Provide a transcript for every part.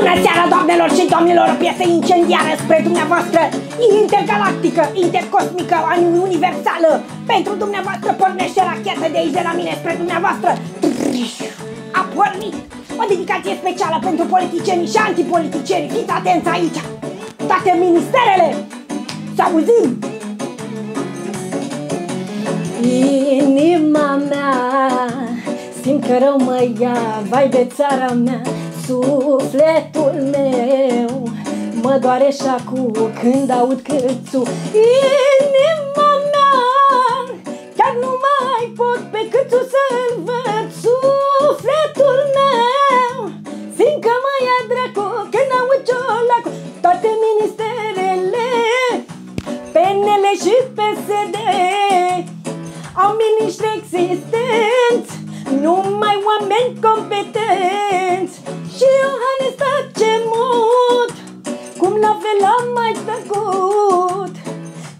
Bună seara, doamnelor și domnilor! Piesă incendiară spre dumneavoastră, intergalactică, intercosmică, universală. Pentru dumneavoastră pornește rachetă de aici de la mine spre dumneavoastră. A pornit! O dedicație specială pentru politicieni și antipoliticieni. Fiți atenți aici! Toate ministerele! Să auzim! Inima mea Simt că rău mă ia Vai de țara mea Sufletul meu. Mă doare și acum când aud câțu Inima mea Chiar nu mai pot pe câțu să-l văd Sufletul meu. Simt că mă ia dracu când aud ciolacu Toate ministerele PNL și PSD Au miniștri existenți. Numai oameni competenți Și Iohannes tace mut Cum la fel am mai tăcut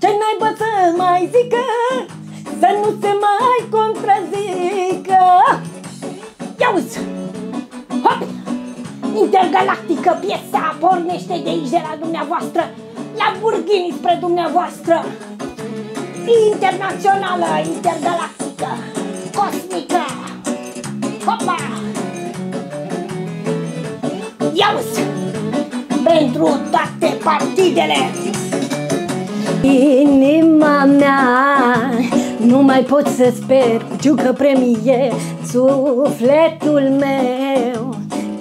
Ce naiba să mai zică Să nu se mai contrazică Ia uzi! Hop! Intergalactică piesa pornește de aici de la dumneavoastră La Burghini spre dumneavoastră Internațională, intergalactică, cosmică Hopa! Ia uzi! Pentru toate partidele. Inima mea Nu mai pot să sper Giucă premie Sufletul meu.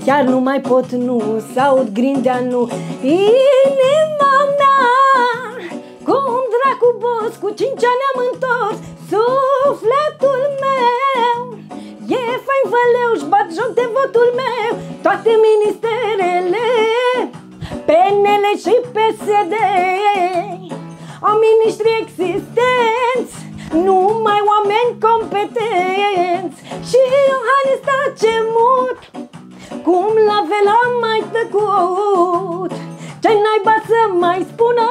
Chiar nu mai pot nu Să aud grindea nu. Inima mea Cum dracu boss Cu cinci ani am întors Sufletul meu. E fain văleu Și bat joc de votul meu. Toate ministerele PNL și PSD Au miniștri existenți Numai oameni competenți. Și Iohannis tace mut Cum la fel am mai tăcut ce naiba să mai spună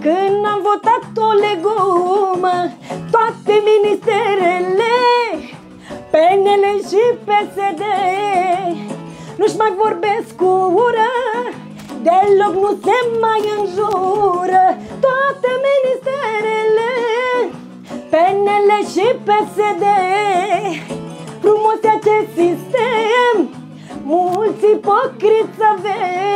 Când am votat o legumă? Toate ministerele PNL și PSD Nu-și mai vorbesc cu ură Deloc nu se mai înjură Toate ministerele PNL și PSD Frumos e acest sistem Mulți ipocriți avem Iauzi!